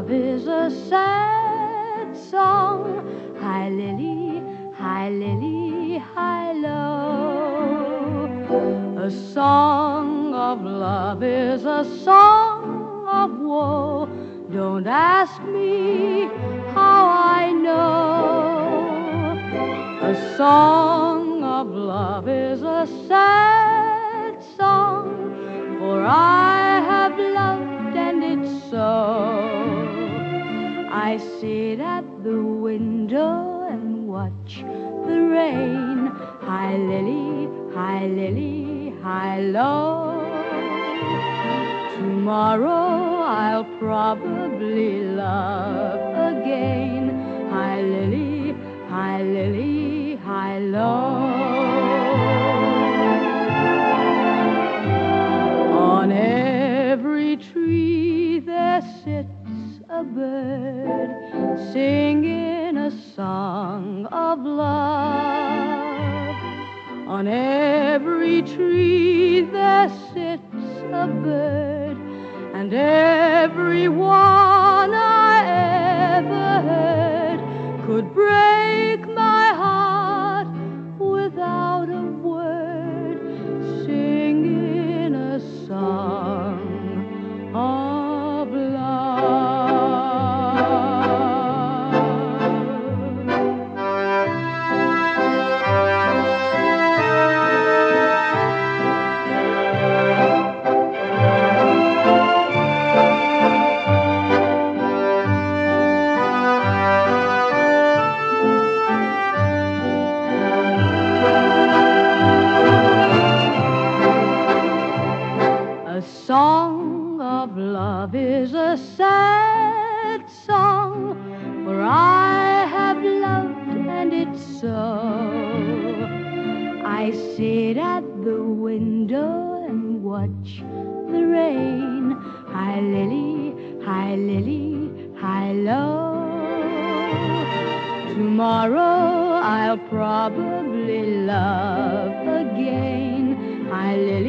Love is a sad song. Hi, Lili, hi, Lili, hi, lo. A song of love is a song of woe. Don't ask me how I know. A song of love is a sad I sit at the window and watch the rain. High lily, high lily, high low. Tomorrow I'll probably love again. High lily, high lily, high low. On every tree there sits a bird singing a song of love. On every tree there sits a bird, and every song of love is a sad song, for I have loved and it's so. I sit at the window and watch the rain. High lily, hi, lily, hi, low. Tomorrow I'll probably love again. High lily,